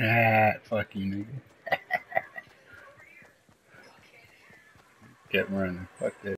Ah, fuck you, nigga. Get running. Fuck that.